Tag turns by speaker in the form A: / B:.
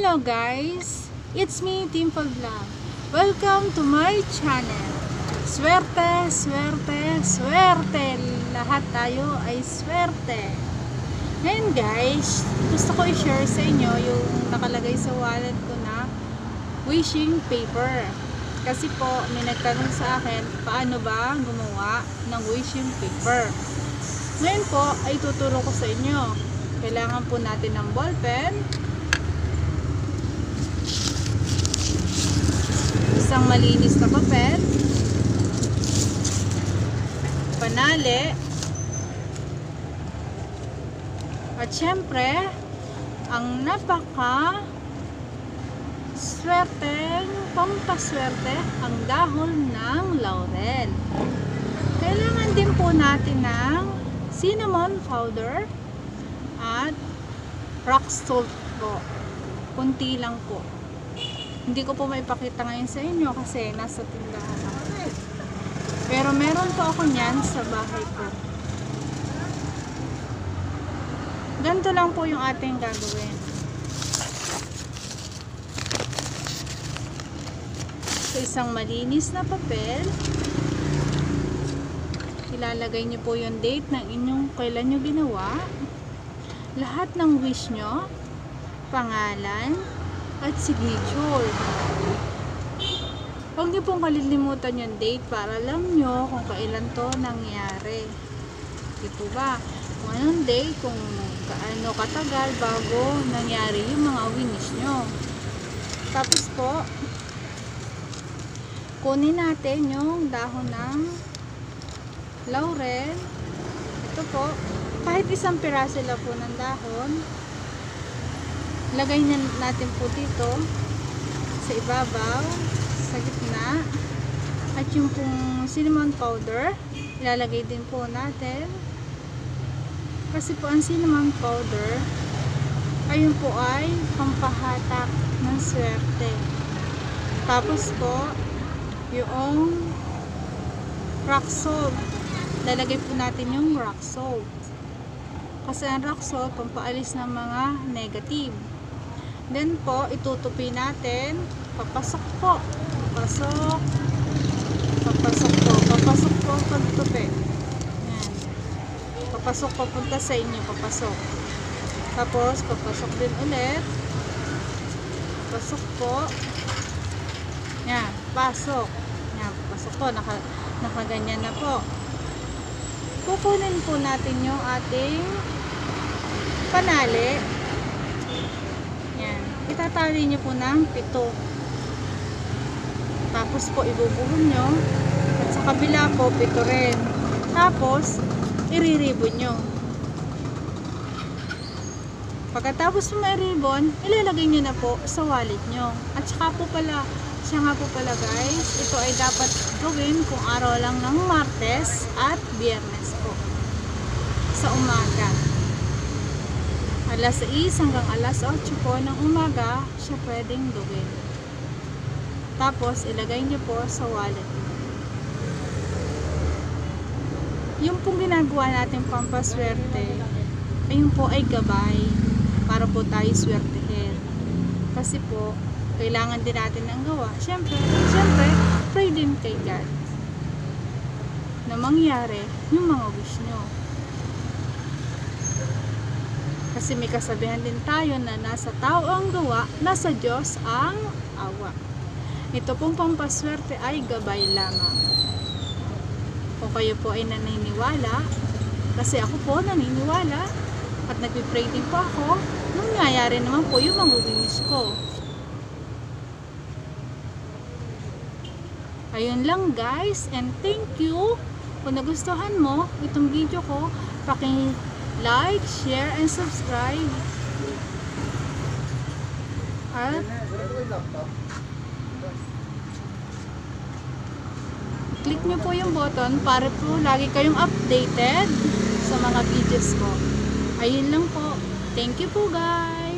A: Hello guys! It's me, Timple Vlog. Welcome to my channel. Swerte, swerte, swerte. Lahat tayo ay swerte. Ngayon guys, gusto ko i-share sa inyo yung nakalagay sa wallet ko na wishing paper. Kasi po, may nagtanong sa akin, paano ba gumawa ng wishing paper? Ngayon po, ay tuturo ko sa inyo. Kailangan po natin ng ballpen, isang malinis na papel, panali, at syempre, ang napaka swerteng pampaswerte ang dahon ng laurel. Kailangan din po natin ng cinnamon powder at rock salt po. Kunti lang po. Hindi ko po maipakita ngayon sa inyo kasi nasa tindahan ako. Pero meron po ako niyan sa bahay ko. Ganito lang po yung ating gagawin. Sa isang malinis na papel, ilalagay niyo po yung date ng inyong kailan nyo ginawa, lahat ng wish nyo, pangalan, at signature. Huwag niyo pong kalilimutan yung date para alam nyo kung kailan to nangyari. Di ba? Kung anong date, kung kaano katagal bago nangyari yung mga wish nyo. Tapos po, kunin natin yung dahon ng laurel. Ito po, kahit isang piraso lang po ng dahon, lagay na natin po dito sa ibabaw, sa gitna, at yung pong cinnamon powder, ilalagay din po natin. Kasi po ang cinnamon powder, ayun po ay pampahatak ng swerte. Tapos po, yung rock salt. Lalagay po natin yung rock salt. Kasi ang rock salt, pampaalis ng mga negative. Then po, itutupi natin. Papasok po. Papasok. Papasok po. Papasok po ang pagtupi. Yan. Papasok papunta sa inyo. Papasok. Tapos, papasok din ulit. Papasok po. Yan. Pasok. Yan. Papasok po. Naka, nakaganyan na po. Kukunin po natin yung ating panali. Yan. Itatali nyo po ng pito. Tapos po ibubuhon nyo. At sa kabila po, pito rin. Tapos, iriribon nyo. Pagkatapos mo may ribbon, ilalagay nyo na po sa wallet nyo. At saka po pala, siya nga po pala guys, ito ay dapat gawin kung araw lang ng Martes at Biyernes po. Sa umaga. Alas 6 hanggang alas 8 po ng umaga, siya pwedeng gawin. Tapos, ilagay niyo po sa wallet. Yung pong ginagawa natin pampaswerte, ayun po ay gabay para po tayo swertehin. Kasi po, kailangan din natin ng gawa. Siyempre, siyempre, pray din kay God na mangyari yung mga wish nyo. Kasi may kasabihan din tayo na nasa tao ang gawa, nasa Diyos ang awa. Ito pong pampaswerte ay gabay lamang. Kung kayo po ay naniniwala, kasi ako po naniniwala, at nagpipray din po ako, nangyayari naman po yung manguwinis ko. Ayun lang guys, and thank you. Kung nagustuhan mo itong video ko, paki like, share, and subscribe. At click nyo po yung button para po lagi kayong updated sa mga videos ko. Ayun lang po. Thank you po guys.